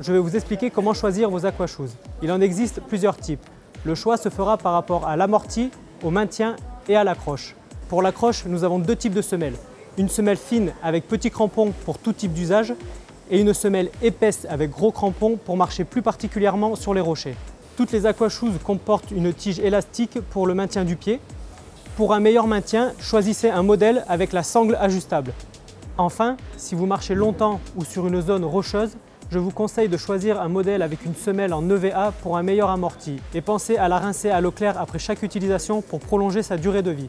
Je vais vous expliquer comment choisir vos aqua shoes. Il en existe plusieurs types. Le choix se fera par rapport à l'amorti, au maintien et à l'accroche. Pour l'accroche, nous avons deux types de semelles. Une semelle fine avec petits crampons pour tout type d'usage et une semelle épaisse avec gros crampons pour marcher plus particulièrement sur les rochers. Toutes les aqua shoes comportent une tige élastique pour le maintien du pied. Pour un meilleur maintien, choisissez un modèle avec la sangle ajustable. Enfin, si vous marchez longtemps ou sur une zone rocheuse, je vous conseille de choisir un modèle avec une semelle en EVA pour un meilleur amorti et pensez à la rincer à l'eau claire après chaque utilisation pour prolonger sa durée de vie.